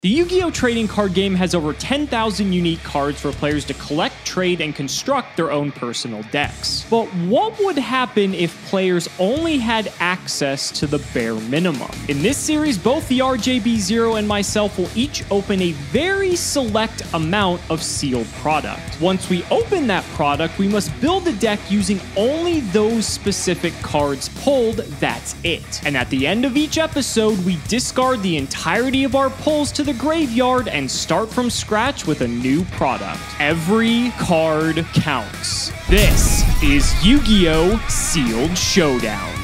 The Yu Gi Oh! trading card game has over 10,000 unique cards for players to collect, trade, and construct their own personal decks. But what would happen if players only had access to the bare minimum? In this series, both the RJB0 and myself will each open a very select amount of sealed product. Once we open that product, we must build a deck using only those specific cards pulled, that's it. And at the end of each episode, we discard the entirety of our pulls to the graveyard and start from scratch with a new product. Every card counts. This is Yu Gi Oh! Sealed Showdown.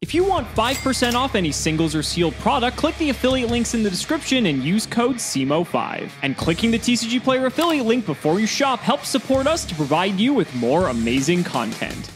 If you want 5% off any singles or sealed product, click the affiliate links in the description and use code CIMO5. And clicking the TCG Player affiliate link before you shop helps support us to provide you with more amazing content.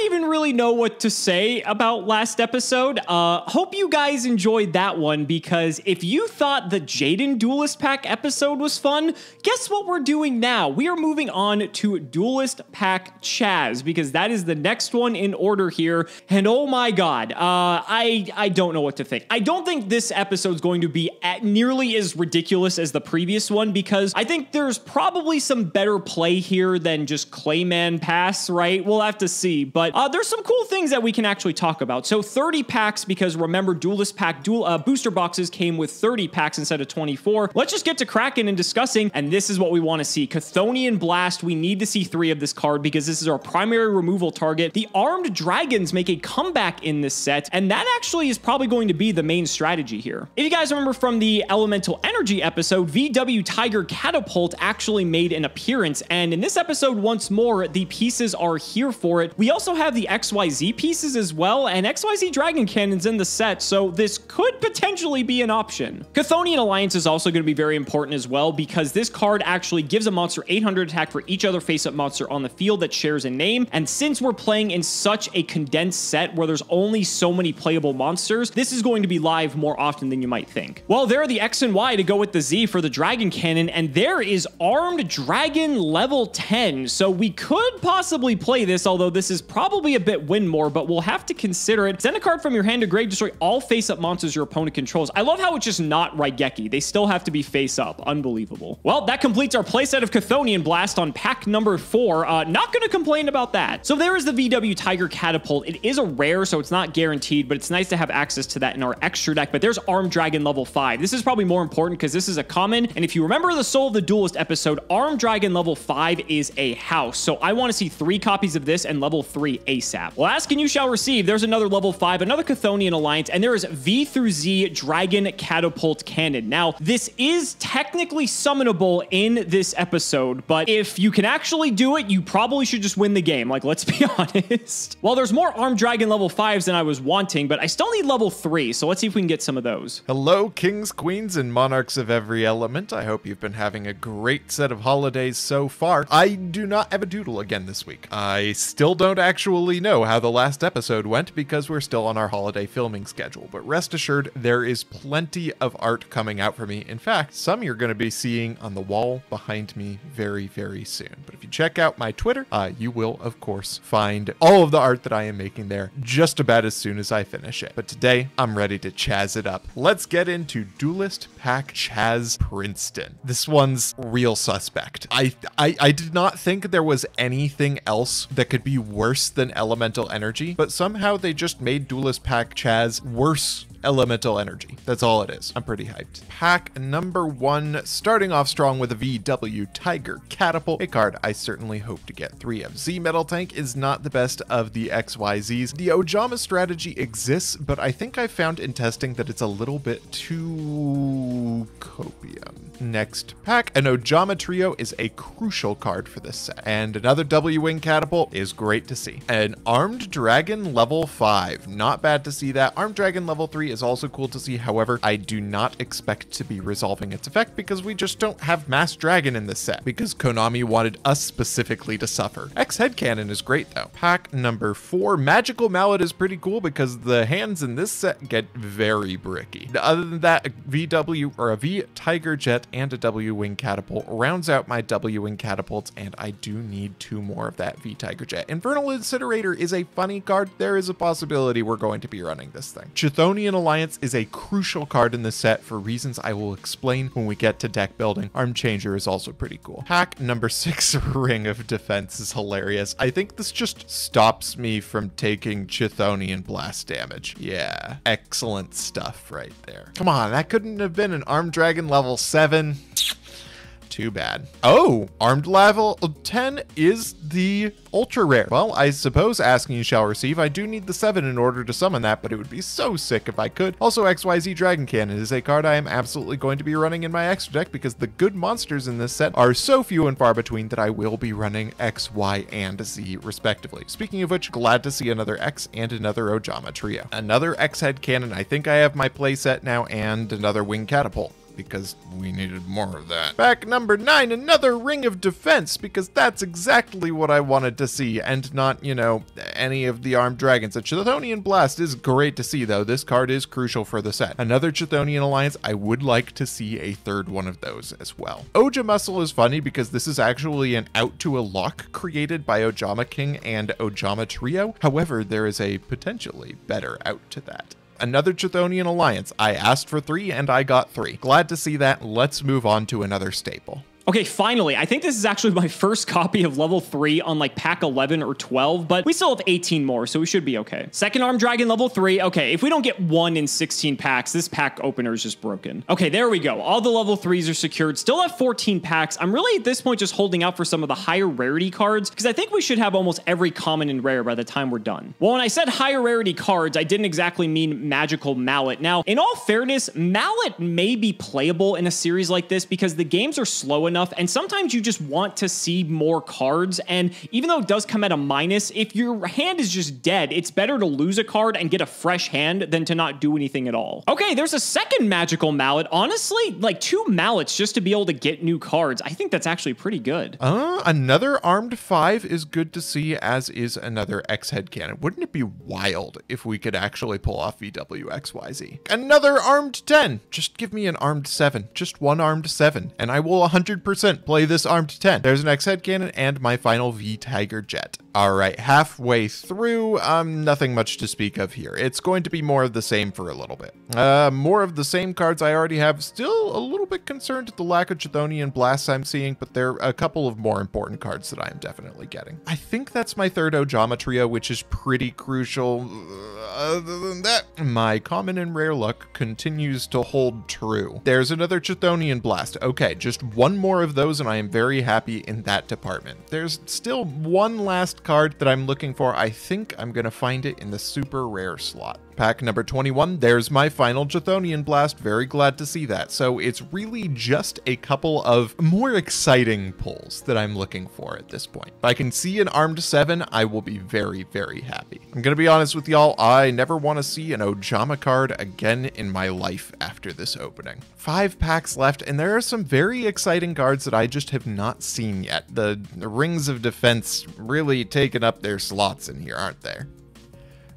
even really know what to say about last episode. Uh, hope you guys enjoyed that one because if you thought the Jaden Duelist Pack episode was fun, guess what we're doing now? We are moving on to Duelist Pack Chazz because that is the next one in order here. And oh my god, uh, I I don't know what to think. I don't think this episode is going to be nearly as ridiculous as the previous one because I think there's probably some better play here than just Clayman Pass. Right? We'll have to see, but but uh, there's some cool things that we can actually talk about. So 30 packs, because remember, Duelist Pack uh, booster boxes came with 30 packs instead of 24. Let's just get to cracking and discussing, and this is what we want to see. Chthonian Blast, we need to see three of this card because this is our primary removal target. The Armed Dragons make a comeback in this set, and that actually is probably going to be the main strategy here. If you guys remember from the Elemental Energy episode, VW Tiger Catapult actually made an appearance, and in this episode, once more, the pieces are here for it. We also have the XYZ pieces as well, and XYZ Dragon Cannon's in the set, so this could potentially be an option. Chthonian Alliance is also going to be very important as well, because this card actually gives a monster 800 attack for each other face-up monster on the field that shares a name, and since we're playing in such a condensed set where there's only so many playable monsters, this is going to be live more often than you might think. Well, there are the X and Y to go with the Z for the Dragon Cannon, and there is Armed Dragon level 10, so we could possibly play this, although this is probably a bit win more, but we'll have to consider it. Send a card from your hand to grave, destroy all face-up monsters your opponent controls. I love how it's just not Raigeki. They still have to be face-up. Unbelievable. Well, that completes our playset of Chthonian Blast on pack number four. Uh, not going to complain about that. So there is the VW Tiger Catapult. It is a rare, so it's not guaranteed, but it's nice to have access to that in our extra deck. But there's Armed Dragon level five. This is probably more important because this is a common. And if you remember the Soul of the Duelist episode, Armed Dragon level five is a house. So I want to see three copies of this and level three ASAP. Well, ask and you shall receive. There's another level 5, another Chthonian Alliance, and there is V through Z Dragon Catapult Cannon. Now, this is technically summonable in this episode, but if you can actually do it, you probably should just win the game. Like, let's be honest. Well, there's more Armed Dragon level 5s than I was wanting, but I still need level 3, so let's see if we can get some of those. Hello, kings, queens, and monarchs of every element. I hope you've been having a great set of holidays so far. I do not have a doodle again this week. I still don't actually actually know how the last episode went because we're still on our holiday filming schedule, but rest assured there is plenty of art coming out for me. In fact, some you're going to be seeing on the wall behind me very, very soon. But if you check out my Twitter, uh, you will, of course, find all of the art that I am making there just about as soon as I finish it. But today, I'm ready to chazz it up. Let's get into Duelist Pack Chazz Princeton. This one's real suspect. I, I, I did not think there was anything else that could be worse than than elemental energy, but somehow they just made Duelist Pack Chazz worse elemental energy. That's all it is. I'm pretty hyped. Pack number one, starting off strong with a VW Tiger Catapult, a card I certainly hope to get three of. Z Metal Tank is not the best of the XYZs. The Ojama strategy exists, but I think I found in testing that it's a little bit too copium. Next pack, an Ojama Trio is a crucial card for this set, and another W-Wing Catapult is great to see. An Armed Dragon level 5, not bad to see that. Armed Dragon level 3 is also cool to see. However, I do not expect to be resolving its effect because we just don't have Masked Dragon in this set because Konami wanted us specifically to suffer. X Head Cannon is great though. Pack number four, Magical Mallet is pretty cool because the hands in this set get very bricky. Other than that, a VW or a V Tiger Jet and a W Wing Catapult rounds out my W Wing Catapults, and I do need two more of that V Tiger Jet. Infernal Incinerator is a funny card. There is a possibility we're going to be running this thing. Chthonian Alliance is a crucial card in the set for reasons I will explain when we get to deck building. Arm Changer is also pretty cool. Pack number six, Ring of Defense is hilarious. I think this just stops me from taking Chthonian Blast damage. Yeah, excellent stuff right there. Come on, that couldn't have been an Arm Dragon level 7. Too bad. Oh, armed level 10 is the ultra rare. Well, I suppose asking you shall receive. I do need the 7 in order to summon that, but it would be so sick if I could. Also, XYZ Dragon Cannon is a card I am absolutely going to be running in my extra deck because the good monsters in this set are so few and far between that I will be running X, Y, and Z respectively. Speaking of which, glad to see another X and another Ojama trio. Another X head cannon. I think I have my playset now and another wing catapult because we needed more of that. Back number nine, another ring of defense, because that's exactly what I wanted to see, and not, you know, any of the armed dragons. A Chthonian Blast is great to see, though. This card is crucial for the set. Another Chthonian Alliance, I would like to see a third one of those as well. Ojamuscle is funny because this is actually an out to a lock created by Ojama King and Ojama Trio. However, there is a potentially better out to that another Chthonian alliance. I asked for three and I got three. Glad to see that. Let's move on to another staple. Okay, finally, I think this is actually my first copy of level 3 on like pack 11 or 12, but we still have 18 more, so we should be okay. Second Arm Dragon level 3. Okay, if we don't get one in 16 packs, this pack opener is just broken. Okay, there we go. All the level 3s are secured. Still have 14 packs. I'm really at this point just holding out for some of the higher rarity cards because I think we should have almost every common and rare by the time we're done. Well, when I said higher rarity cards, I didn't exactly mean magical mallet. Now, in all fairness, mallet may be playable in a series like this because the games are slow enough. And sometimes you just want to see more cards. And even though it does come at a minus, if your hand is just dead, it's better to lose a card and get a fresh hand than to not do anything at all. Okay, there's a second magical mallet. Honestly, like two mallets just to be able to get new cards. I think that's actually pretty good. Uh, another armed five is good to see, as is another X head cannon. Wouldn't it be wild if we could actually pull off VWXYZ? Another armed 10. Just give me an armed seven. Just one armed seven. And I will 100% 100% play this armed 10. There's an X-Head Cannon and my final V-Tiger Jet. All right, halfway through, um, nothing much to speak of here. It's going to be more of the same for a little bit. Uh, more of the same cards I already have. Still a little bit concerned at the lack of Chthonian Blasts I'm seeing, but there are a couple of more important cards that I am definitely getting. I think that's my third Ojama trio, which is pretty crucial. Other than that, my common and rare luck continues to hold true. There's another Chthonian Blast. Okay, just one more of those and I am very happy in that department. There's still one last card that I'm looking for. I think I'm going to find it in the super rare slot. Pack number 21, there's my final Chthonian Blast. Very glad to see that. So it's really just a couple of more exciting pulls that I'm looking for at this point. If I can see an armed 7, I will be very, very happy. I'm going to be honest with y'all, I never want to see an Ojama card again in my life after this opening. Five packs left, and there are some very exciting cards that I just have not seen yet. The, the Rings of Defense really taking up their slots in here, aren't they?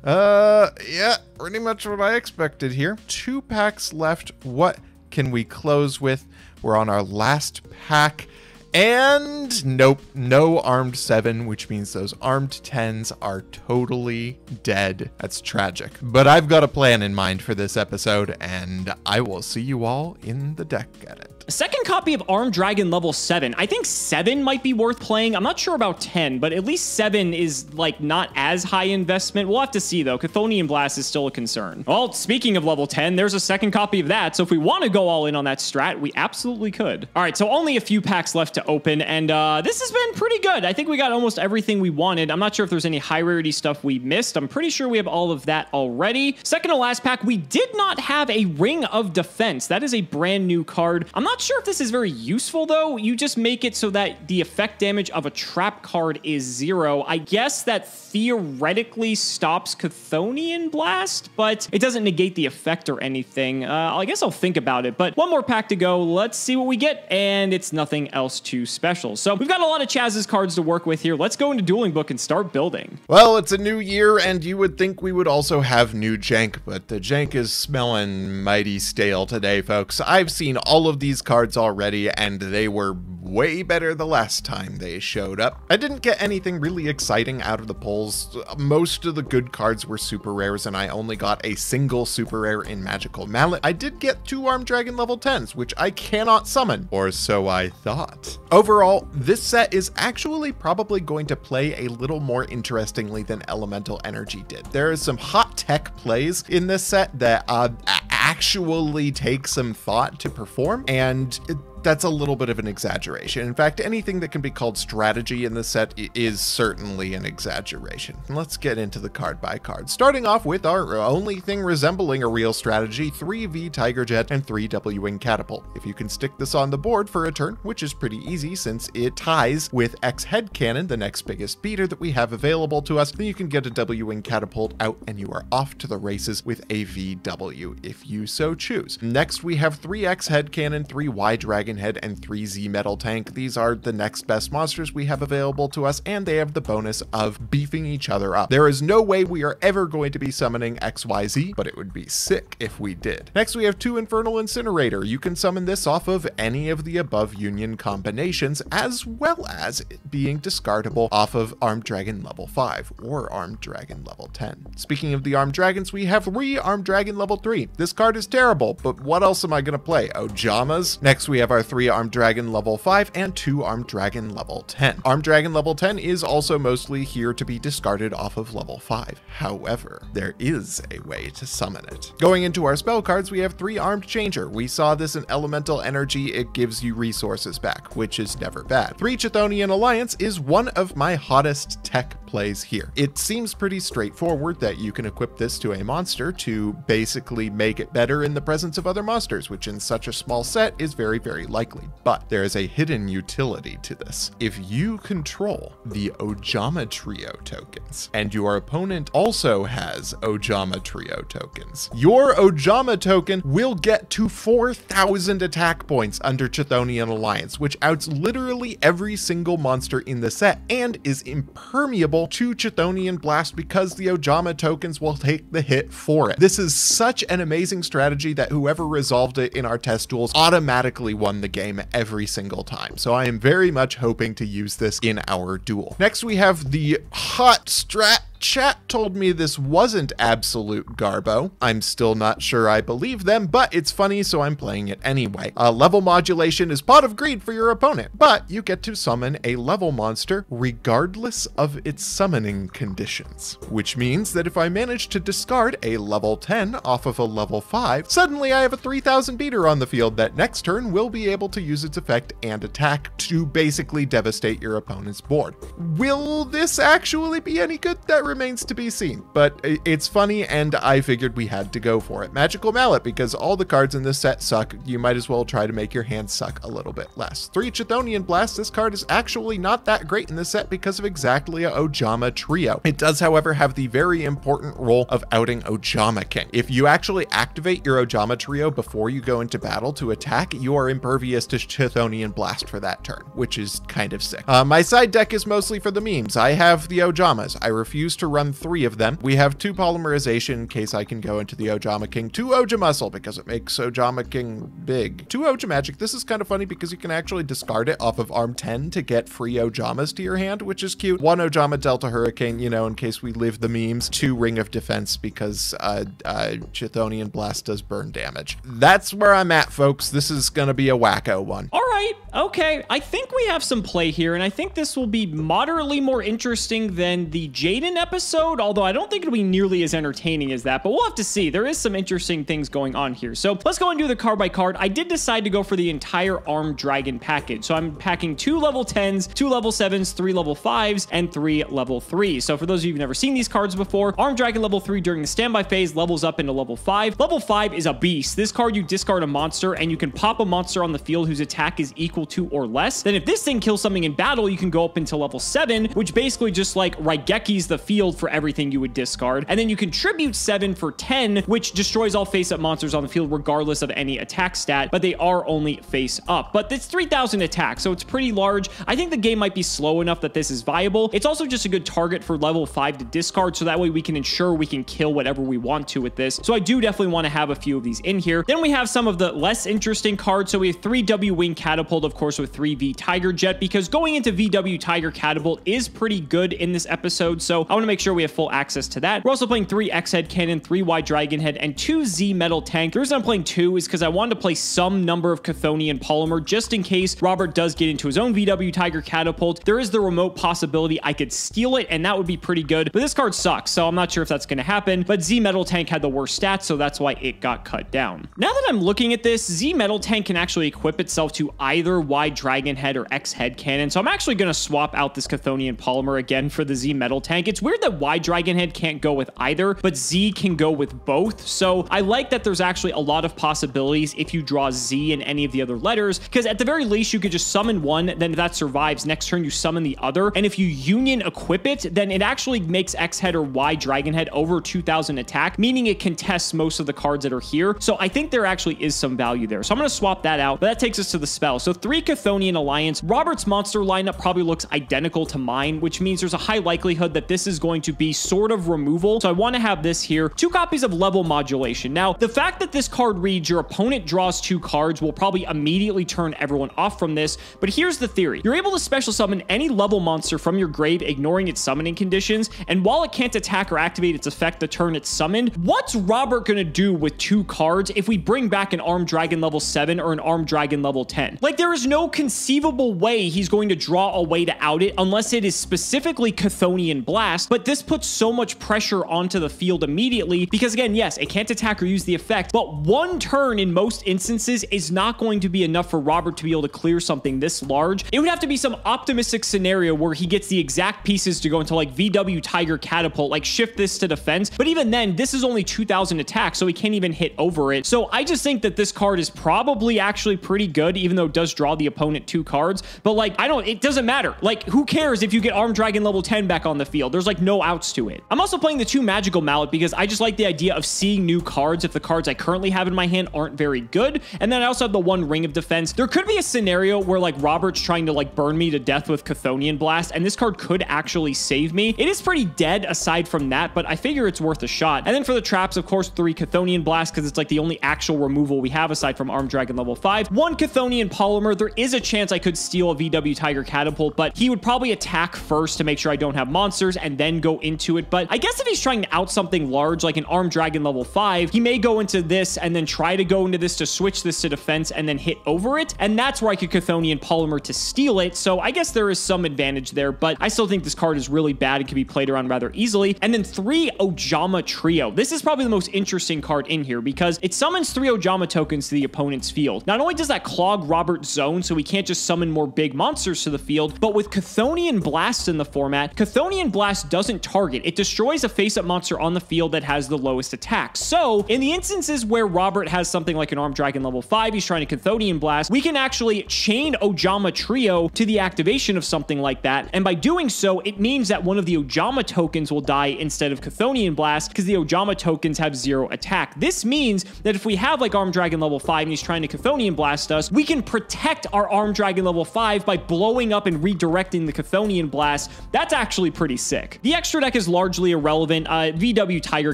Uh, yeah, pretty much what I expected here. Two packs left. What can we close with? We're on our last pack. And nope, no armed 7, which means those armed 10s are totally dead. That's tragic. But I've got a plan in mind for this episode, and I will see you all in the deck edit. Second copy of Armed Dragon level 7. I think 7 might be worth playing. I'm not sure about 10, but at least 7 is like not as high investment. We'll have to see though. Chthonian Blast is still a concern. Well, speaking of level 10, there's a second copy of that. So if we want to go all in on that strat, we absolutely could. All right, so only a few packs left to open, and uh, this has been pretty good. I think we got almost everything we wanted. I'm not sure if there's any high rarity stuff we missed. I'm pretty sure we have all of that already. Second to last pack, we did not have a Ring of Defense. That is a brand new card. I'm not not sure if this is very useful though. You just make it so that the effect damage of a trap card is zero. I guess that theoretically stops Chthonian Blast, but it doesn't negate the effect or anything. Uh, I guess I'll think about it, but one more pack to go. Let's see what we get, and it's nothing else too special. So we've got a lot of Chazz's cards to work with here. Let's go into Dueling Book and start building. Well, it's a new year, and you would think we would also have new jank, but the jank is smelling mighty stale today, folks. I've seen all of these cards already, and they were way better the last time they showed up. I didn't get anything really exciting out of the polls. Most of the good cards were super rares, and I only got a single super rare in Magical Mallet. I did get two Armed Dragon level 10s, which I cannot summon, or so I thought. Overall, this set is actually probably going to play a little more interestingly than Elemental Energy did. There is some hot tech plays in this set that uh, actually take some thought to perform, and it, that's a little bit of an exaggeration. In fact, anything that can be called strategy in the set is certainly an exaggeration. Let's get into the card by card. Starting off with our only thing resembling a real strategy, 3V Tiger Jet and 3 W-Wing Catapult. If you can stick this on the board for a turn, which is pretty easy since it ties with X Head Cannon, the next biggest beater that we have available to us, then you can get a W-Wing Catapult out and you are off to the races with a VW if you so choose. Next, we have 3 X Head Cannon, 3 Y Dragon Head, and 3Z Metal Tank. These are the next best monsters we have available to us, and they have the bonus of beefing each other up. There is no way we are ever going to be summoning XYZ, but it would be sick if we did. Next, we have 2 Infernal Incinerator. You can summon this off of any of the above union combinations, as well as being discardable off of Armed Dragon level 5 or Armed Dragon level 10. Speaking of the Armed Dragons, we have 3 Armed Dragon level 3. This card is terrible, but what else am I going to play? Ojamas? Next, we have our 3 Armed Dragon level 5 and 2 Armed Dragon level 10. Armed Dragon level 10 is also mostly here to be discarded off of level 5. However, there is a way to summon it. Going into our spell cards, we have 3 Armed Changer. We saw this in Elemental Energy, it gives you resources back, which is never bad. 3 Chthonian Alliance is one of my hottest tech plays here. It seems pretty straightforward that you can equip this to a monster to basically make it better in the presence of other monsters, which in such a small set is very, very likely. But there is a hidden utility to this. If you control the Ojama Trio tokens, and your opponent also has Ojama Trio tokens, your Ojama token will get to 4,000 attack points under Chthonian Alliance, which outs literally every single monster in the set and is impermeable to Chthonian Blast because the Ojama tokens will take the hit for it. This is such an amazing strategy that whoever resolved it in our test duels automatically won the game every single time. So I am very much hoping to use this in our duel. Next we have the hot strat chat told me this wasn't absolute Garbo. I'm still not sure I believe them, but it's funny, so I'm playing it anyway. Uh, level modulation is Pot of Greed for your opponent, but you get to summon a level monster regardless of its summoning conditions, which means that if I manage to discard a level 10 off of a level 5, suddenly I have a 3000 beater on the field that next turn will be able to use its effect and attack to basically devastate your opponent's board. Will this actually be any good? That remains to be seen, but it's funny and I figured we had to go for it. Magical Mallet, because all the cards in this set suck, you might as well try to make your hand suck a little bit less. 3 Chthonian Blast, this card is actually not that great in this set because of exactly Ojama Trio. It does, however, have the very important role of outing Ojama King. If you actually activate your Ojama Trio before you go into battle to attack, you are impervious to Chthonian Blast for that turn, which is kind of sick. Uh, my side deck is mostly for the memes. I have the Ojamas. I refuse to run three of them. We have two polymerization in case I can go into the Ojama King, two Ojamuscle because it makes Ojama King big, two Ojamagic. This is kind of funny because you can actually discard it off of arm 10 to get free Ojamas to your hand, which is cute. One Ojama Delta Hurricane, you know, in case we live the memes. Two Ring of Defense because uh, uh, Chthonian Blast does burn damage. That's where I'm at, folks. This is going to be a wacko one. All right. Okay. I think we have some play here, and I think this will be moderately more interesting than the Jaden episode, although I don't think it'll be nearly as entertaining as that, but we'll have to see. There is some interesting things going on here. So let's go and do the card by card. I did decide to go for the entire Armed Dragon package. So I'm packing two level 10s, two level 7s, three level 5s, and three level 3s. So for those of you who've never seen these cards before, Armed Dragon level 3 during the standby phase levels up into level 5. Level 5 is a beast. This card, you discard a monster, and you can pop a monster on the field whose attack is equal to or less. Then if this thing kills something in battle, you can go up into level 7, which basically just like Raigekis the field for everything you would discard. And then you contribute 7 for 10, which destroys all face-up monsters on the field regardless of any attack stat, but they are only face up. But it's 3,000 attack, so it's pretty large. I think the game might be slow enough that this is viable. It's also just a good target for level 5 to discard, so that way we can ensure we can kill whatever we want to with this. So I do definitely want to have a few of these in here. Then we have some of the less interesting cards. So we have 3 W Wing Catapult, of course, with 3 V Tiger Jet, because going into VW Tiger Catapult is pretty good in this episode, so I want to make sure we have full access to that. We're also playing 3 X Head Cannon, 3 Y Dragon Head, and 2 Z Metal Tank. The reason I'm playing 2 is because I wanted to play some number of Chthonian Polymer just in case Robert does get into his own VW Tiger Catapult. There is the remote possibility I could steal it, and that would be pretty good, but this card sucks, so I'm not sure if that's going to happen, but Z Metal Tank had the worst stats, so that's why it got cut down. Now that I'm looking at this, Z Metal Tank can actually equip itself to either Y Dragon Head or X Head Cannon, so I'm actually going to swap out this Chthonian Polymer again for the Z Metal Tank. It's weird that Y Dragon Head can't go with either, but Z can go with both, so I like that there's actually a lot of possibilities if you draw Z in any of the other letters, because at the very least, you could just summon one, then if that survives, next turn you summon the other, and if you Union equip it, then it actually makes X Head or Y Dragon Head over 2,000 attack, meaning it contests most of the cards that are here, so I think there actually is some value there. So I'm going to swap that out, but that takes us to the spell. So three Chthonian Alliance. Robert's monster lineup probably looks identical to mine, which means there's a high likelihood that this is going to be sort of removal. So I want to have this here. Two copies of level modulation. Now, the fact that this card reads your opponent draws two cards will probably immediately turn everyone off from this, but here's the theory. You're able to special summon any level monster from your grave, ignoring its summoning conditions, and while it can't attack or activate its effect the turn it's summoned, what's Robert gonna do with two cards if we bring back an Armed Dragon level 7 or an Armed Dragon level 10? Like, there is no conceivable way he's going to draw a way to out it unless it is specifically Chthonian Blast, but this puts so much pressure onto the field immediately because, again, yes, it can't attack or use the effect, but one turn in most instances is not going to be enough for Robert to be able to clear something this large. It would have to be some optimistic scenario where he gets the exact pieces to go into like VW Tiger Catapult, like shift this to defense, but even then, this is only 2,000 attack, so he can't even hit over it. So I just think that this card is probably actually pretty good, even though it does draw the opponent two cards. But like, I don't, it doesn't matter. Like, who cares if you get Armed Dragon level 10 back on the field? There's like no outs to it. I'm also playing the two Magical Mallet because I just like the idea of seeing new cards if the cards I currently have in my hand aren't very good. And then I also have the one Ring of Defense. There could be a scenario where like Robert's trying to like burn me to death with Chthonian Blast, and this card could actually save me. It is pretty dead aside from that, but I figure it's worth a shot. And then for the traps, of course, three Chthonian Blast because it's like the only actual removal we have aside from Armed Dragon level 5. One Chthonian Polymer. There is a chance I could steal a VW Tiger Catapult, but he would probably attack first to make sure I don't have monsters and then go into it. But I guess if he's trying to out something large like an Armed Dragon level 5, he may go into this and then try to go into this to switch this to defense and then hit over it. And that's where I could Chthonian Polymer to steal it. So I guess there is some advantage there, but I still think this card is really bad and can be played around rather easily. And then three Ojama Trio. This is probably the most interesting card in here because it summons three Ojama tokens to the opponent's field. Not only does that clog Robert's zone so he can't just summon more big monsters to the field, but with Chthonian Blast in the format, Chthonian Blast doesn't target. It destroys a face-up monster on the field that has the lowest attack. So in the instances where Robert has something like an Armed Dragon level 5, he's trying to Chthonian Blast, we can actually chain Ojama Trio to the activation of something like that. And by doing so, it means that one of the Ojama tokens will die instead of Chthonian Blast because the Ojama tokens have zero attack. This means that if we have like Armed Dragon level 5 and he's trying to Chthonian Blast us, we can protect our Armed Dragon level 5 by blowing up and redirecting the Chthonian Blast. That's actually pretty sick. The extra deck is largely irrelevant. Uh, VW Tiger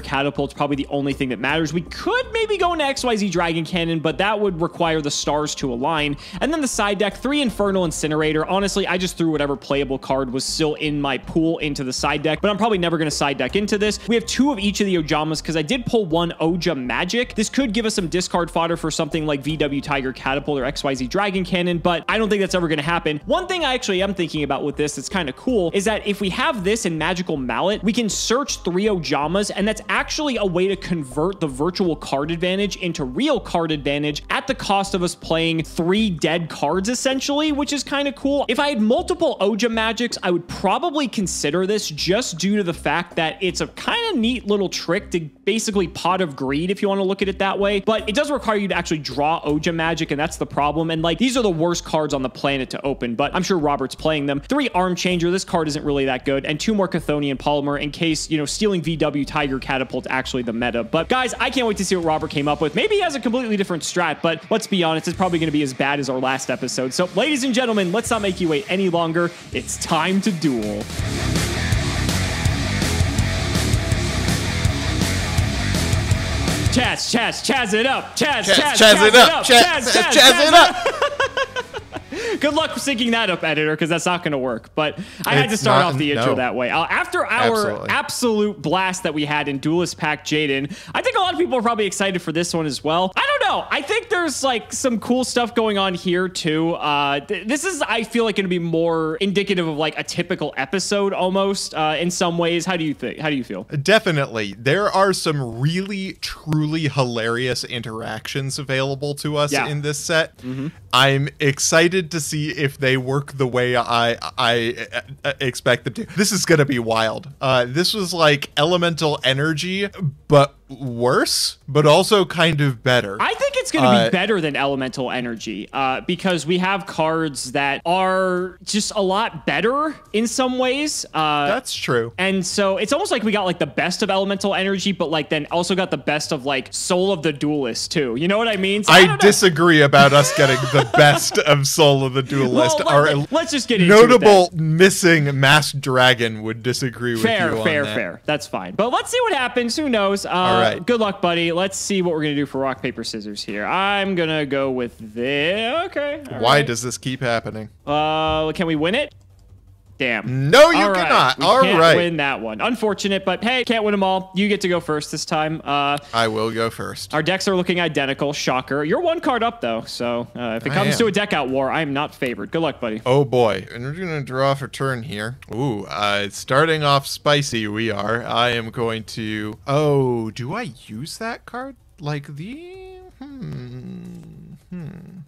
Catapult is probably the only thing that matters. We could maybe go into XYZ Dragon Cannon, but that would require the stars to align. And then the side deck, three Infernal Incinerator. Honestly, I just threw whatever playable card was still in my pool into the side deck, but I'm probably never going to side deck into this. We have two of each of the Ojamas because I did pull one Ojamagic. This could give us some discard fodder for something like VW Tiger Catapult or XYZ Dragon Cannon, but I don't think that's ever going to happen. One thing I actually am thinking about with this that's kind of cool is that if we have this in Magical Mallet, we can search three Ojamas, and that's actually a way to convert the virtual card advantage into real card advantage at the cost of us playing three dead cards, essentially, which is kind of cool. If I had multiple Ojamagics, I would probably consider this just due to the fact that it's a kind of neat little trick to basically pot of greed, if you want to look at it that way. But it does require you to actually draw Ojamagic, and that's the problem. And like, these are the worst cards on the planet to open, but I'm sure Robert's playing them. Three Arm Changer. This card isn't really that good. And two more Chthonian Chthonian Polymer in case, you know, stealing VW Tiger Catapult actually the meta. But guys, I can't wait to see what Robert came up with. Maybe he has a completely different strat, but let's be honest, it's probably going to be as bad as our last episode. So, ladies and gentlemen, let's not make you wait any longer. It's time to duel. Chazz, Chazz, Chazz it up. Chazz, Chazz, Chazz, Chazz it up. Chazz, Chazz, Chazz, Chazz it up. Good luck syncing that up, editor, because that's not going to work. But I had to start not- off the intro no. that way. Uh, after our Absolutely. absolute blast that we had in Duelist Pack Jaden, I think a lot of people are probably excited for this one as well. I don't know. I think there's like some cool stuff going on here too. Uh, th- this is, I feel like, going to be more indicative of like a typical episode almost uh, in some ways. How do you think? How do you feel? Definitely. There are some really, truly hilarious interactions available to us Yeah. in this set. I'm excited to see if they work the way I I uh, expect them to. This is gonna be wild. Uh, this was like elemental energy, but worse, but also kind of better. I think it's going to be Uh, better than elemental energy uh, because we have cards that are just a lot better in some ways. Uh, That's true. and so it's almost like we got like the best of elemental energy, but like then also got the best of like soul of the duelist too. You know what I mean? So I don't disagree about us getting the best of Soul of the Duelist. Well, Our let, us just get notable missing masked dragon would disagree with Fair, you on fair, that. fair. That's fine. But let's see what happens. Who knows? Uh, right. Good luck, buddy. Let's see what we're gonna do for rock paper scissors here. I'm gonna go with this. Okay. Why right. does this keep happening? Uh, can we win it? Damn. No, you All right. cannot. We All can't right. win that one. Unfortunate, but hey, can't win them all. You get to go first this time. Uh, I will go first. our decks are looking identical. Shocker. You're one card up though, so uh, if it comes to a deck out war, I am not favored. Good luck, buddy. Oh boy, and we're gonna draw for turn here. Ooh, uh, starting off spicy, we are. I am going to. Oh, do I use that card like the? Hmm.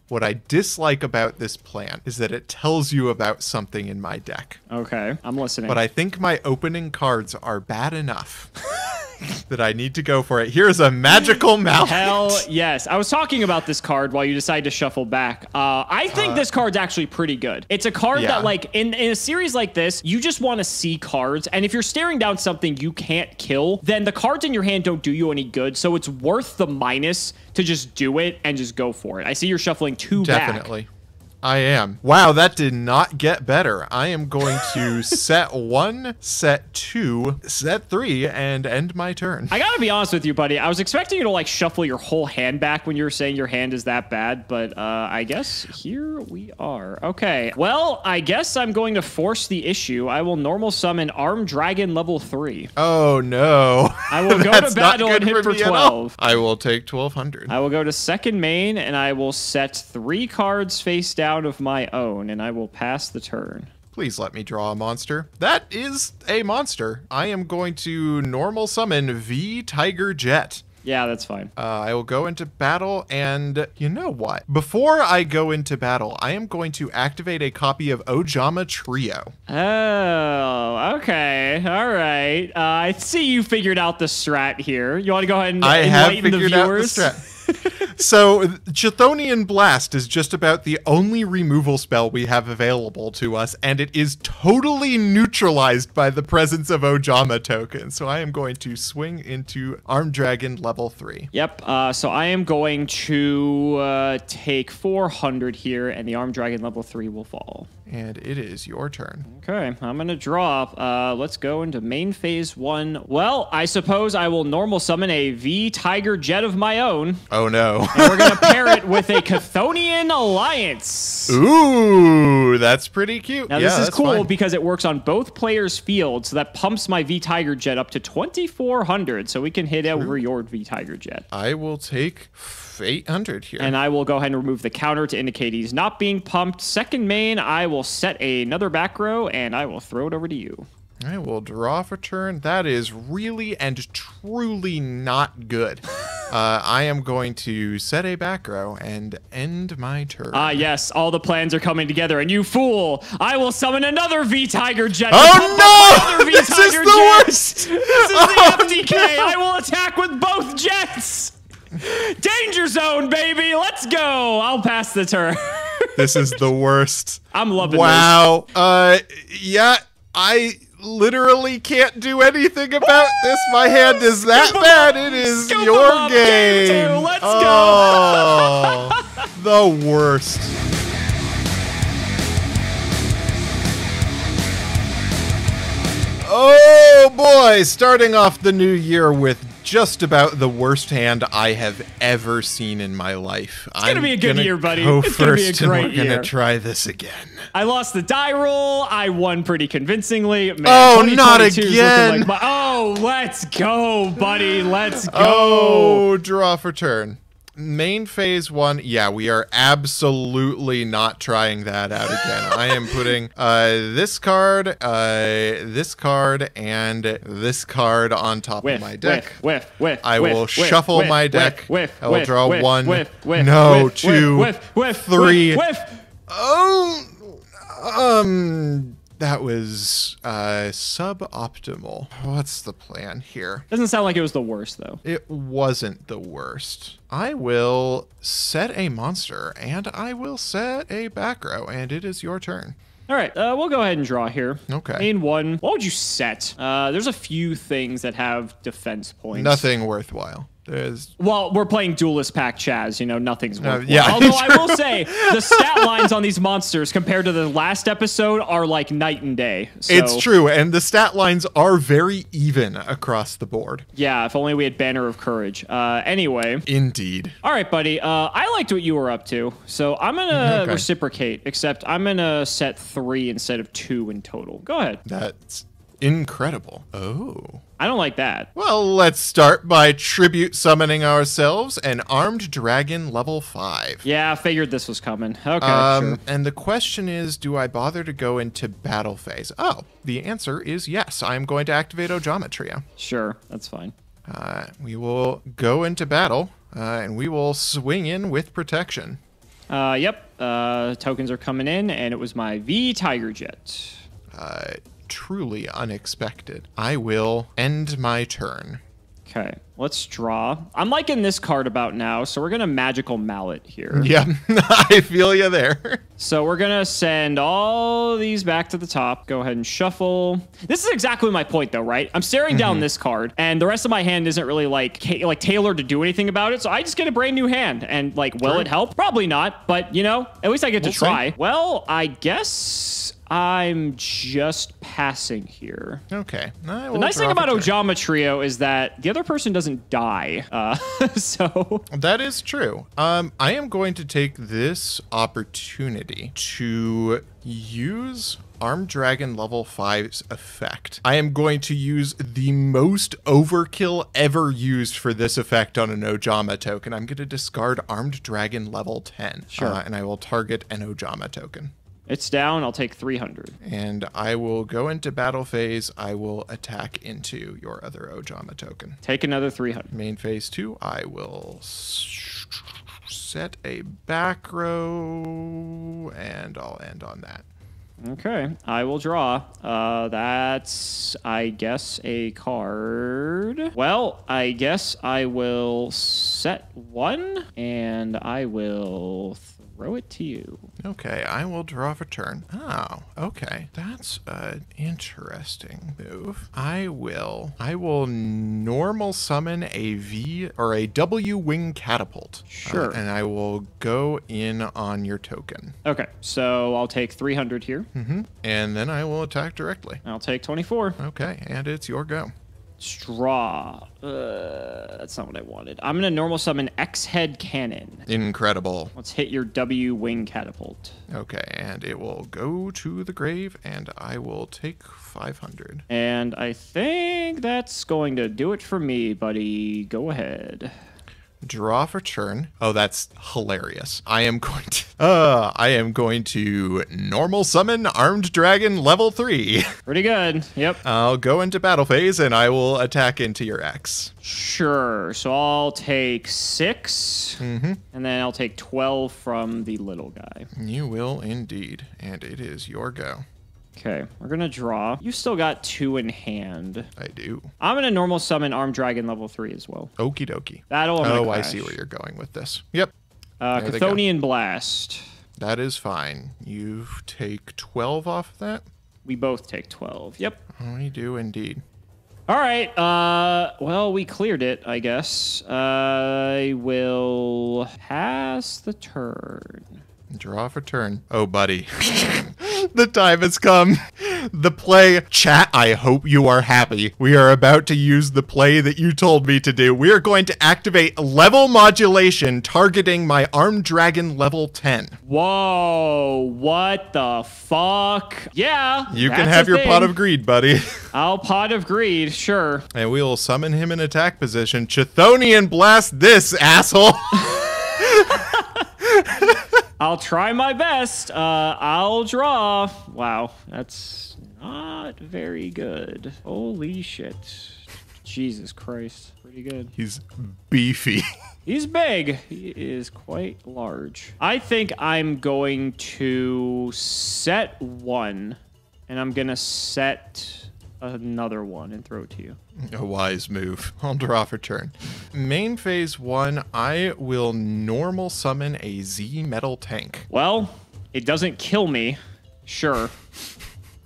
What I dislike about this plan is that it tells you about something in my deck. Okay, I'm listening. But I think my opening cards are bad enough that I need to go for it. Here's a magical mallet. Hell yes. I was talking about this card while you decided to shuffle back. Uh, I think this card's actually pretty good. It's a card Yeah. that, like, in, in a series like this, you just want to see cards. And if you're staring down something you can't kill, then the cards in your hand don't do you any good. So it's worth the minus to just do it and just go for it. I see you're shuffling two back. Definitely. I am. Wow, that did not get better. I am going to set one, set two, set three, and end my turn. I gotta be honest with you, buddy. I was expecting you to like shuffle your whole hand back when you were saying your hand is that bad, but uh, I guess here we are. Okay. Well, I guess I'm going to force the issue. I will normal summon Arm Dragon level three. Oh no. I will go to That's not battle good and hit for me at all. 12. I will take 1200. I will go to second main and I will set three cards face down of my own, and I will pass the turn. Please let me draw a monster. That is a monster. I am going to normal summon V Tiger Jet. Yeah, that's fine. Uh, I will go into battle, and you know what? Before I go into battle, I am going to activate a copy of Ojama Trio. Oh, okay. All right. Uh, I see you figured out the strat here. You want to go ahead and I have enlighten the figured out the strat. so, Chthonian Blast is just about the only removal spell we have available to us, and it is totally neutralized by the presence of Ojama token. So, I am going to swing into Arm Dragon level 3. Yep. Uh, so I am going to uh, take 400 here, and the Arm Dragon level 3 will fall. And it is your turn. Okay, I'm going to draw. Uh, let's go into main phase one. Well, I suppose I will normal summon a V Tiger Jet of my own. Oh no. And we're going to pair it with a Chthonian Alliance. Ooh, that's pretty cute. Now, yeah, this is cool fine. because it works on both players' fields, so that pumps my V Tiger Jet up to 2,400, so we can hit over your V Tiger Jet. I will take 800 here. And I will go ahead and remove the counter to indicate he's not being pumped. Second main, I will set another back row, and I will throw it over to you. I will draw for turn. That is really and truly not good. uh, I am going to set a back row and end my turn. Ah, yes, all the plans are coming together, and you fool! I will summon another V Tiger Jet. Oh, no! This is the Jet. worst! This is the FTK. I will attack with both jets. Danger zone, baby. Let's go. I'll pass the turn. this is the worst. I'm loving Wow. Uh, yeah, I literally can't do anything about this. My hand is that bad. It is Scoop your. Game game. two. Let's go. oh, the worst. Oh boy, starting off the new year with just about the worst hand I have ever seen in my life. It's gonna be a good year, buddy. Go It's first, gonna be a and great we're gonna try this again. I lost the die roll. I won pretty convincingly. Man, Oh, not 2022 is looking again. Like my, oh, let's go, buddy. Let's go. Oh, draw for turn. Main phase one, yeah, we are absolutely not trying that out again. I am putting uh, this card, uh, this card, and this card on top Whiff, of my deck. Whiff, whiff, whiff. I will whiff, shuffle whiff, my deck. Whiff, I will draw one. No, two, three. Oh, um, that was uh, suboptimal. What's the plan here? Doesn't sound like it was the worst though. It wasn't the worst. I will set a monster and I will set a back row, and it is your turn. All right, uh, we'll go ahead and draw here. Okay. Main one. What would you set? Uh, there's a few things that have defense points. Nothing worthwhile. There's Well, we're playing Duelist Pack Chazz. You know, nothing's worth. yeah, Although I will say, the stat lines on these monsters compared to the last episode are like night and day. So, it's true, and the stat lines are very even across the board. Yeah, if only we had Banner of Courage. Uh, anyway. Indeed. All right, buddy. Uh, I liked what you were up to, so I'm gonna Okay. reciprocate. Except I'm gonna set three instead of two in total. Go ahead. That's incredible. Oh. I don't like that. Well, let's start by tribute summoning ourselves an armed dragon level 5. Yeah, I figured this was coming. Okay, Um, sure. And the question is, do I bother to go into battle phase? Oh, the answer is yes. I'm going to activate Ojama Trio. Sure, that's fine. Uh, we will go into battle, uh, and we will swing in with protection. Uh, yep. Uh, tokens are coming in, and it was my V Tiger Jet. Truly unexpected. I will end my turn. Okay, let's draw. I'm liking this card about now, so we're gonna magical mallet here. Yeah, I feel you there. So we're gonna send all these back to the top. Go ahead and shuffle. This is exactly my point, though, right? I'm staring down mm-hmm. this card, and the rest of my hand isn't really like like tailored to do anything about it. So I just get a brand new hand, and like, will True. it help? Probably not, but you know, at least I get We'll to see. try. Well, I guess I'm just passing here. Okay. The nice thing about. Ojama Trio is that the other person doesn't die. Uh, so That is true. Um, I am going to take this opportunity to use Armed Dragon level 5's effect. I am going to use the most overkill ever used for this effect on an Ojama token. I'm going to discard Armed Dragon level 10. Sure. uh, and I will target an Ojama token. It's down. I'll take 300. And I will go into battle phase. I will attack into your other Ojama token. Take another 300. Main phase two, I will set a back row, and I'll end on that. Okay, I will draw. Uh, that's, I guess, a card. Well, I guess I will set one, and I will throw it to you. Okay, I will draw for turn. Oh, okay. That's an interesting move. I will I will normal summon a V or a W wing catapult. Uh, Sure. and I will go in on your token. Okay, so I'll take 300 here. Mm-hmm. And then I will attack directly. I'll take 24. Okay, and it's your go. Straw. Uh, that's not what I wanted. I'm gonna normal summon X head cannon. Incredible. Let's hit your W wing catapult. Okay, and it will go to the grave, and I will take 500. And I think that's going to do it for me, buddy. Go ahead. Draw for turn. Oh, that's hilarious. I am going to. Uh, I am going to normal summon armed dragon level three. Pretty good. Yep. I'll go into battle phase, and I will attack into your X. Sure. So I'll take 6 mm -hmm. and then I'll take 12 from the little guy. You will indeed, and it is your go. Okay, we're gonna draw. You still got two in hand. I do. I'm gonna normal summon Armed Dragon level 3 as well. Okie dokie. That'll Oh, I see where you're going with this. Yep, Uh, There. Chthonian Blast. that is fine. You take 12 off of that. We both take 12. Yep. We do indeed. All right. Uh, well, we cleared it, I guess. I will pass the turn. Draw for turn. Oh, buddy. the time has come. The play. Chat, I hope you are happy. We are about to use the play that you told me to do. We are going to activate level modulation targeting my armed dragon level 10. Whoa, what the fuck? Yeah. You can have your pot of greed, buddy. I'll pot of greed, sure. And we will summon him in attack position. Chthonian blast this, asshole. I'll try my best. Uh, I'll draw. Wow, that's not very good. Holy shit. Jesus Christ. Pretty good. He's beefy. He's big. He is quite large. I think I'm going to set one, and I'm going to set another one and throw it to you. A wise move. I'll draw for turn. Main phase one, I will normal summon a Z metal tank. Well, it doesn't kill me. Sure.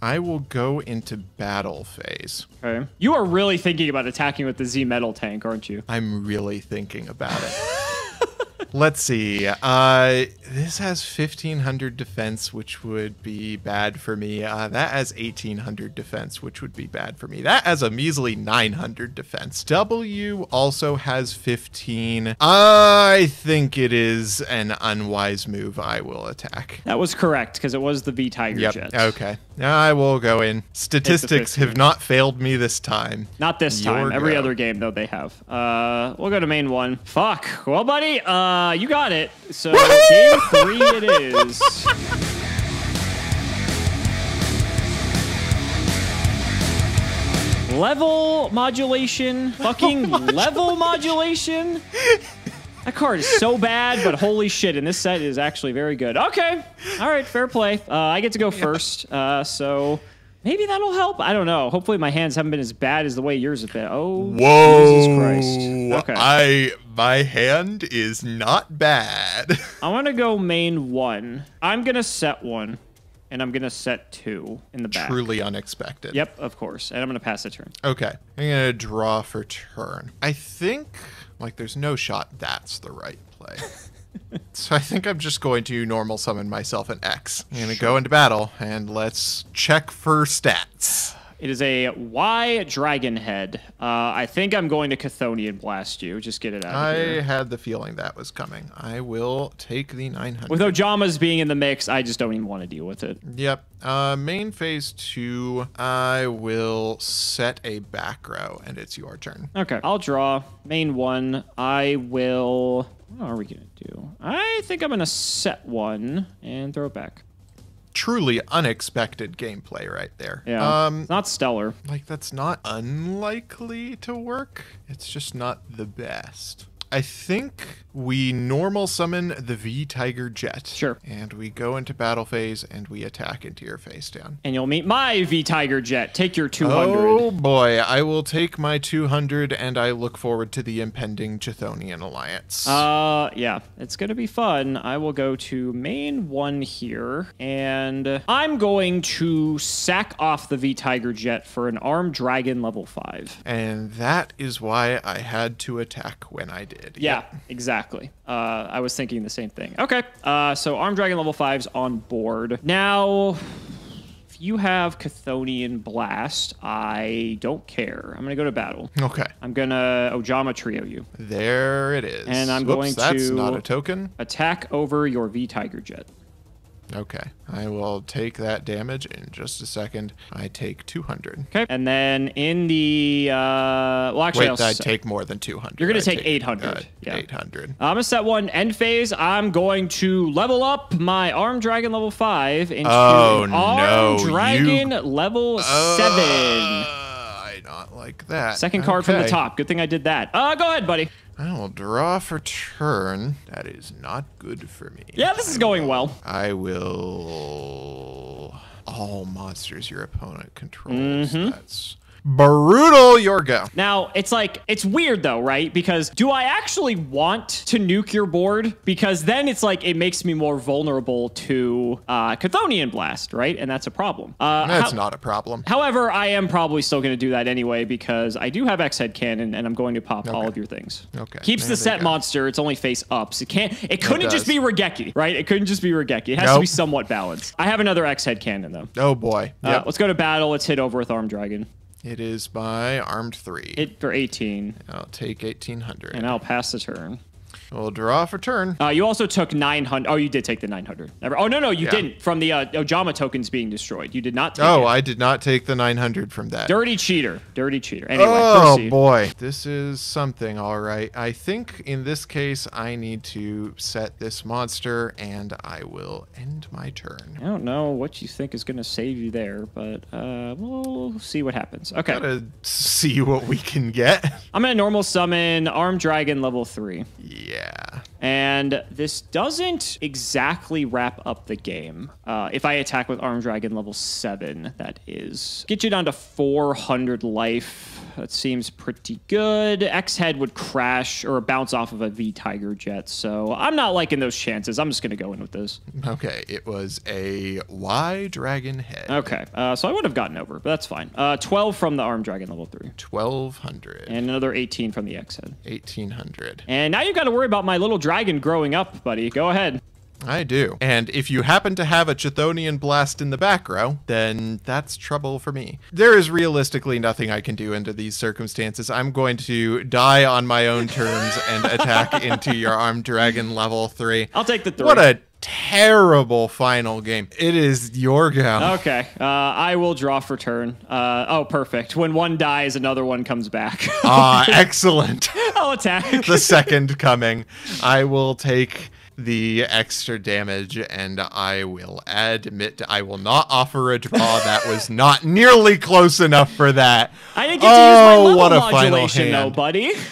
I will go into battle phase. Okay. You are really thinking about attacking with the Z metal tank, aren't you? I'm really thinking about it. Let's see. Uh, this has 1500 defense, which would be bad for me. Uh, that has 1800 defense, which would be bad for me. That has a measly 900 defense. W also has 15. I think it is an unwise move. I will attack. That was correct because it was the V Tiger Yep. jet. Okay. I will go in. Statistics have not failed me this time. Not this Your time. Every other game though they have. Uh, we'll go to main one. Fuck. Well, buddy, uh, you got it. So three it is. Level modulation. Fucking level modulation. That card is so bad, but holy shit, and this set is actually very good. Okay. All right, fair play. Uh, I get to go first. Uh, so maybe that'll help. I don't know. Hopefully my hands haven't been as bad as the way yours have been. Oh, Whoa! Jesus Christ. Okay. I my hand is not bad. I want to go main one. I'm going to set one, and I'm going to set two in the back. Truly unexpected. Yep, of course. And I'm going to pass a turn. Okay. I'm gonna draw for turn. I think like there's no shot that's the right play. so I think I'm just going to normal summon myself an X. I'm gonna go into battle and let's check for stats. It is a Y Dragon Head. Uh, I think I'm going to Chthonian Blast you. Just get it out of I here. had the feeling that was coming. I will take the 900. With Ojamas being in the mix, I just don't even want to deal with it. Yep. Uh, main phase two, I will set a back row, and it's your turn. Okay, I'll draw main one. I will. What are we gonna do? I think I'm gonna set one and throw it back. Truly unexpected gameplay right there. Yeah, Um, it's not stellar. like that's not unlikely to work. It's just not the best. I think we normal summon the V Tiger Jet. Sure. And we go into battle phase and we attack into your face down. And you'll meet my V Tiger Jet. Take your 200. Oh boy, I will take my 200 and I look forward to the impending Chthonian alliance. Uh, yeah, it's gonna be fun. I will go to main one here, and I'm going to sack off the V Tiger Jet for an armed dragon level five. and that is why I had to attack when I did. Yeah, exactly. Uh, I was thinking the same thing. Okay, uh, so armed dragon level five's on board now. If you have Chthonian Blast, I don't care. I'm gonna go to battle. Okay. I'm gonna Ojama Trio you. There it is. And I'm Whoops, going that's to- not a token. Attack over your V Tiger Jet. Okay. I will take that damage in just a second. I take 200. Okay. And then in the uh well actually Wait, I'll I s- take more than 200. You're gonna I take 800, uh, yeah. 800. I'm gonna set one end phase. I'm going to level up my arm dragon level five into Oh, an no, armed you- dragon level seven. Uh, I not like that. Second card from the top. Good thing I did that. Uh go ahead, buddy. I will draw for turn. That is not good for me. Yeah, this is going well. I will. All monsters your opponent controls. Mm-hmm. That's Brutal, your go. Now, it's like, it's weird though, right? Because do I actually want to nuke your board? Because then it's like, it makes me more vulnerable to uh, Chthonian Blast, right? And that's a problem. Uh, That's not a problem. However, I am probably still going to do that anyway because I do have X head cannon and I'm going to pop all of your things. Okay. Keeps There the set monster. It's only face ups. It can't. It couldn't just be Raigeki, right? It couldn't just be Raigeki. It has to be somewhat balanced. I have another X head cannon though. Oh boy. Uh, let's go to battle. Let's hit over with Armed Dragon. It is by armed three. Hit for 18, I'll take 1800. and I'll pass the turn. We'll draw for turn. Uh, you also took 900. Oh, you did take the 900. Never. Oh no, no, you Yeah. didn't. From the uh, Ojama tokens being destroyed, you did not take Oh, it. I did not take the 900 from that. Dirty cheater. Dirty cheater. Anyway, Oh proceed. boy, this is something, all right. I think in this case, I need to set this monster, and I will end my turn. I don't know what you think is going to save you there, but uh, we'll see what happens. Okay. Gotta see what we can get. I'm going to normal summon Armed Dragon level 3. Yeah. And this doesn't exactly wrap up the game. Uh, if I attack with Armed Dragon level 7, that is. Get you down to 400 life. That seems pretty good. X Head would crash or bounce off of a V Tiger jet, so I'm not liking those chances. I'm just going to go in with this. Okay, it was a Y dragon head. Okay, uh, so I would have gotten over, but that's fine. Uh, 12 from the Armed Dragon level 3. 1200. And another 18 from the X Head. 1800. And now you've got to worry about my little dragon growing up, buddy. Go ahead. I do. And if you happen to have a Chthonian blast in the back row, then that's trouble for me. There is realistically nothing I can do under these circumstances. I'm going to die on my own terms and attack into your armed dragon level 3. I'll take the three. What a terrible final game. It is your go. Okay, uh, I will draw for turn. Uh, oh, perfect. When one dies, another one comes back. Ah, excellent. I'll attack. the second coming. I will take the extra damage and I will admit I will not offer a draw. That was not nearly close enough for that. I didn't get to use my Oh, level what a final modulation, though, buddy.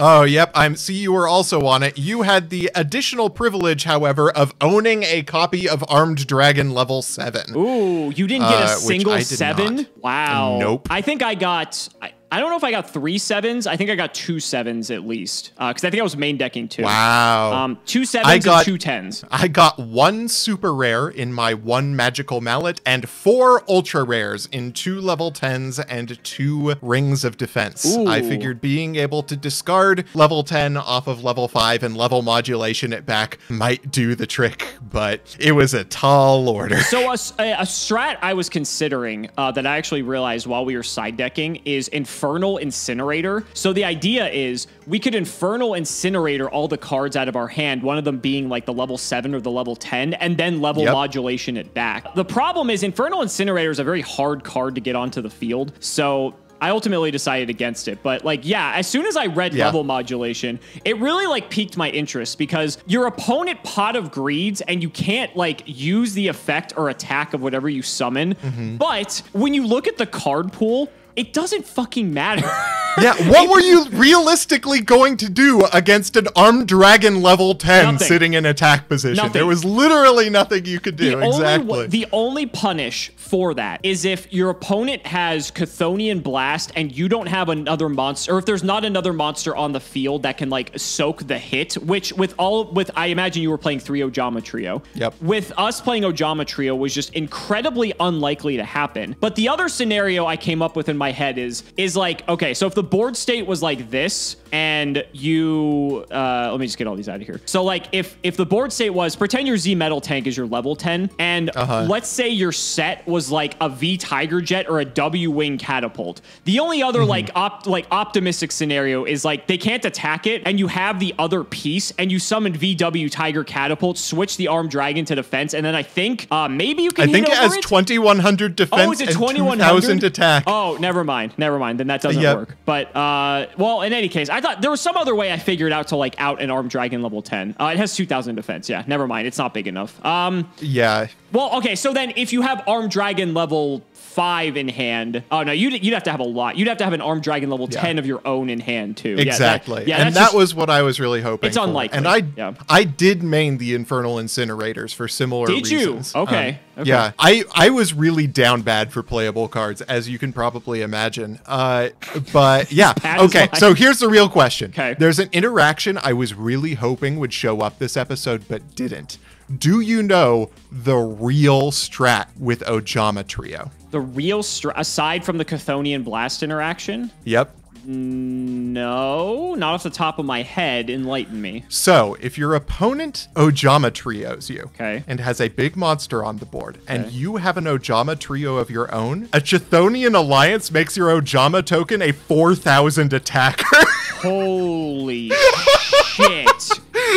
Oh, yep. I'm see you were also on it. You had the additional privilege, however, of owning a copy of Armed Dragon level 7. Ooh, you didn't get Uh, a which single seven? not. Wow. Nope. I think I got. I, I don't know if I got three sevens. I think I got two sevens at least. Because I think I was main decking two. Wow. Um, two sevens I and got- two tens. I got one super rare in my one magical mallet and four ultra rares in two level 10s and two rings of defense. I figured being able to discard level 10 off of level 5 and level modulation it back might do the trick, but it was a tall order. So a strat I was considering uh, that I actually realized while we were side decking is Infernal Incinerator. So the idea is we could Infernal Incinerator all the cards out of our hand, one of them being like the level 7 or the level 10, and then level Yep. modulation it back. The problem is Infernal Incinerator is a very hard card to get onto the field. So I ultimately decided against it. But like, yeah, as soon as I read Yeah. level modulation, it really like piqued my interest because your opponent pot of greeds and you can't like use the effect or attack of whatever you summon. Mm-hmm. But when you look at the card pool, it doesn't fucking matter. yeah, what were you realistically going to do against an armed dragon level 10 Nothing. sitting in attack position? Nothing. There was literally nothing you could do. The exactly. only the only punish for that is if your opponent has Chthonian Blast and you don't have another monster, or if there's not another monster on the field that can like soak the hit. Which with all with I imagine you were playing three Ojama Trio. Yep. With us playing Ojama Trio was just incredibly unlikely to happen. But the other scenario I came up with in my head is is like okay, so if the board state was like this and you uh, let me just get all these out of here. So like if if the board state was pretend your Z metal tank is your level 10 and Uh-huh. let's say your set was like a V Tiger Jet or a W Wing catapult. The only other like op- like optimistic scenario is like they can't attack it and you have the other piece and you summon VW Tiger catapult, switch the armed dragon to defense and then I think uh, maybe you can I think it has 2100 defense Oh, is it and 2100? attack. Oh, never mind. Never mind. Then that doesn't Yep. work. But uh well, in any case, I thought there was some other way I figured out to like out an armed dragon level 10. Uh, it has 2000 defense. Yeah, never mind. It's not big enough. Um Yeah, Well, okay, so then if you have Armed Dragon level five in hand, oh no, you'd, you'd have to have a lot. You'd have to have an Armed Dragon level Yeah. 10 of your own in hand too. Yeah, that- Exactly. Yeah, and that just- was what I was really hoping. It's for. unlikely. And I Yeah. I did main the Infernal Incinerators for similar Did you? reasons. Um, Okay, okay. Yeah. I, I was really down bad for playable cards, as you can probably imagine. Uh but yeah. okay. So here's the real question. Okay. There's an interaction I was really hoping would show up this episode, but didn't. Do you know the real strat with Ojama Trio? the real str- aside from the Chthonian blast interaction. Yep. No, not off the top of my head. Enlighten me. So, if your opponent Ojama trios you Okay. and has a big monster on the board, and you have an Ojama trio of your own, a Chthonian alliance makes your Ojama token a 4,000 attacker. Holy shit!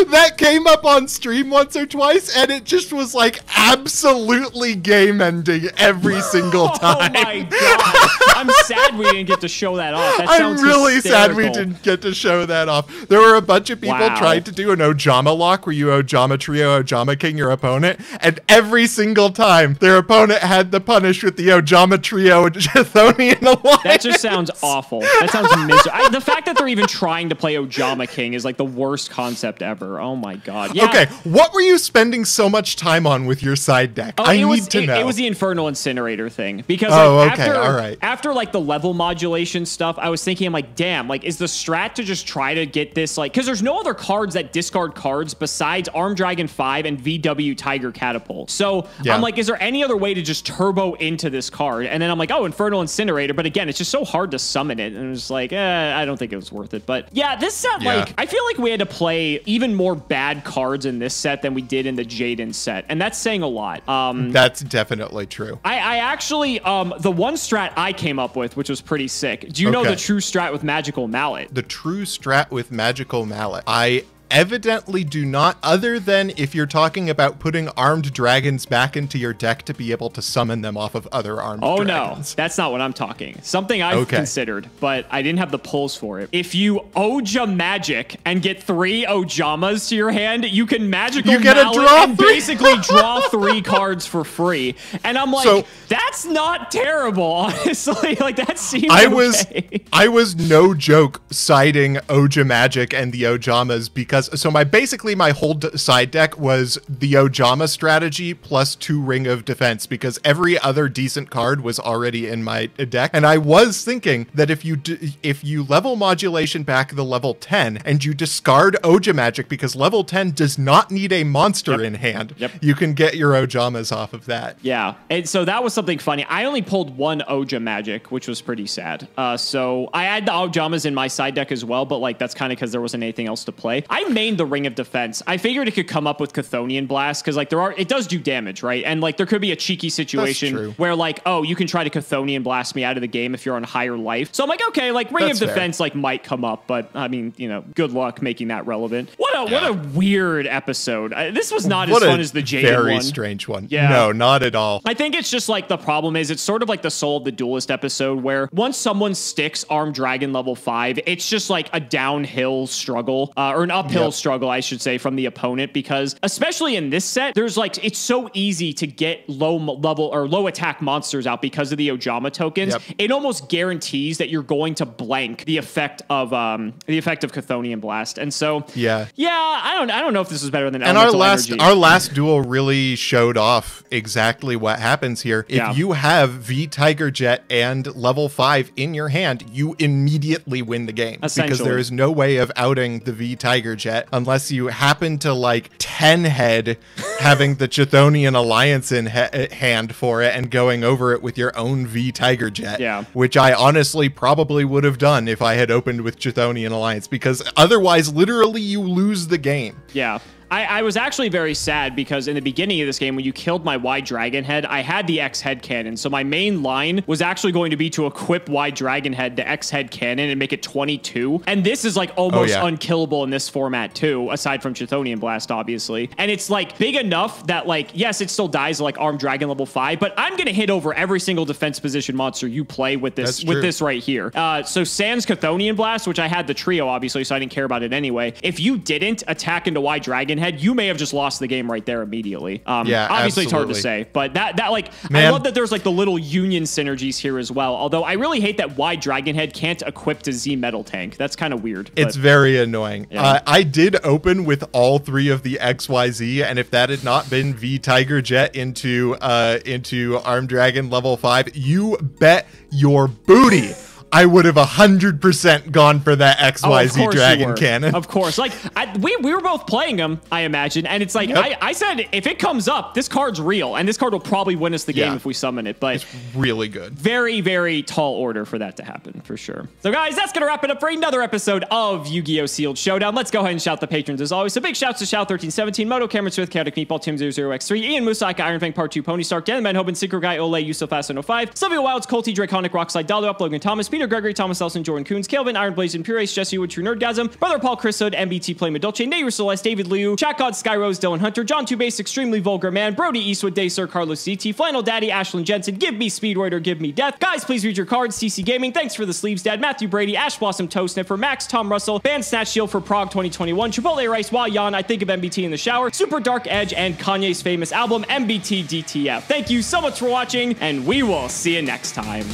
that came up on stream once or twice, and it just was like absolutely game ending every single time. Oh my god! I'm sad we didn't get to show that off. That I'm really sad we didn't get to show that off. There were a bunch of people Wow. trying to do an Ojama lock where you Ojama trio, Ojama king your opponent, and every single time their opponent had the punish with the Ojama trio and Chthonian alliance. That just sounds awful. That sounds miserable. The fact that they're even trying to play Ojama King is like the worst concept ever. Oh my god. Yeah. Okay, what were you spending so much time on with your side deck? Oh, I need was, to it, know. it was the Infernal Incinerator thing because Oh, like, okay, after, all right. after like the level modulation stuff, I was thinking, I'm like, damn, like is the strat to just try to get this like because there's no other cards that discard cards besides Arm Dragon Five and VW Tiger Catapult. So Yeah. I'm like, is there any other way to just turbo into this card? And then I'm like, oh, Infernal Incinerator, but again, it's just so hard to summon it, and it's like, eh, I don't think it was worth it. But yeah, this set Yeah. like I feel like we had to play even more bad cards in this set than we did in the Jaden set, and that's saying a lot. Um, That's definitely true. I, I actually, um, the one strat I came up with, which was pretty sick. Do you know the true strat with Magical Mallet? the true strat with magical mallet. I evidently do not, other than if you're talking about putting armed dragons back into your deck to be able to summon them off of other armed Oh dragons. no, that's not what I'm talking. Something I've Okay. considered, but I didn't have the pulls for it. If you Ojamagic and get three Ojamas to your hand, you can magical You get a draw and three. basically draw three cards for free. And I'm like, So- that's not terrible, honestly. Like that seems I was. I was no joke siding Ojamagic and the Ojamas because so my basically my whole d- side deck was the Ojama strategy plus two Ring of Defense because every other decent card was already in my deck and I was thinking that if you if you level modulation back the level 10 and you discard Ojamagic because level 10 does not need a monster in hand Yep. you can get your Ojamas off of that. Yeah, and so that was something funny. I only pulled one Ojamagic, which was pretty sad. Uh, so I had the Ojamas in my side deck as well, but like that's kind of because there wasn't anything else to play. I mained the Ring of Defense. I figured it could come up with Chthonian Blast because like there are, it does do damage, right? And like there could be a cheeky situation where like, oh, you can try to Chthonian Blast me out of the game if you're on higher life. So I'm like, okay, like Ring That's of fair. Defense like might come up, but I mean, you know, good luck making that relevant. What a what a weird episode. Uh, this was not What as fun as the Jaden very one. strange one. Yeah. No, not at all. I think it's just like the problem is it's sort of like the soul of the duelist episode where once someone sticks armed dragon level five, it's just like a downhill struggle uh, or an uphill Yep. struggle, I should say, from the opponent because especially in this set, there's like it's so easy to get low level or low attack monsters out because of the Ojama tokens. Yep. It almost guarantees that you're going to blank the effect of um the effect of Chthonian Blast, and so Yeah. yeah, I don't I don't know if this is better than and our last Energy. our last duel really showed off exactly what happens here. If Yeah. you have V Tiger Jet and level 5 in your hand, you immediately win the game because there is no way of outing the V Tiger Jet unless you happen to like 10 head having the Chthonian alliance in ha- eh, hand for it and going over it with your own V Tiger Jet. Yeah. Which I honestly probably would have done if I had opened with Chthonian alliance because otherwise literally you lose the game. Yeah. I, I was actually very sad because in the beginning of this game, when you killed my Y Dragon Head, I had the X Head Cannon. So my main line was actually going to be to equip Y Dragon Head to X Head Cannon and make it 22. And this is like almost yeah. unkillable in this format too, aside from Chthonian Blast, obviously. And it's like big enough that like, yes, it still dies like Armed Dragon level five, but I'm gonna hit over every single defense position monster you play with this with this right here. Uh, so Sans Chthonian Blast, which I had the trio obviously, so I didn't care about it anyway. If you didn't attack into Y Dragon Head, you may have just lost the game right there immediately. Um, Yeah, obviously it's hard to say, but that that like I love that there's like the little union synergies here as well. Although I really hate that Y Dragon Head can't equip to Z Metal Tank. That's kind of weird. It's very annoying. Yeah. Uh, I did open with all three of the XYZ, and if that had not been V Tiger Jet into uh, into Arm Dragon level five, you bet your booty I would have hundred percent gone for that Oh, XYZ course Dragon cannon. Of course. Like, I, we, we were both playing them, I imagine. And it's like, Yep. I, I said, if it comes up, this card's real. And this card will probably win us the game Yeah. if we summon it. But it's really good. very, very tall order for that to happen, for sure. So, guys, that's going to wrap it up for another episode of Yu Gi Oh! Sealed Showdown. Let's go ahead and shout the patrons as always. So, big shouts to Shout1317, Moto Cameron Smith, Chaotic Meatball, Tim 00x3, Ian Musaka, Iron Fang Part 2, Pony Stark, Dan Man Secret Guy, Ole, Yusuf Asin 05, Sylvia Wilds, Colty, Draconic, Rockslide, Dollar Up, Logan Thomas, Peter Gregory, Thomas Elson, Jordan Coons, Kelvin, Iron Blazing, Pure's, Jesse Wood, True Nerdgasm, Brother Paul Chris Hood, MBT Play Medolce, Nayru Celeste, David Liu, Chat God, Sky Rose, Dylan Hunter, John Two Base, Extremely Vulgar Man, Brody Eastwood, Day Sir, Carlos CT, Flannel Daddy, Ashlyn Jensen, Give Me Speedroid or Give Me Death. Guys, please read your cards. CC Gaming, thanks for the sleeves, Dad. Matthew Brady, Ash Blossom Toe Sniffer, Max, Tom Russell, Band Snatch Shield for Prague 2021, Chipotle Rice, While Yon, I Think of MBT in the Shower, Super Dark Edge, and Kanye's famous album, MBT DTF. Thank you so much for watching, and we will see you next time.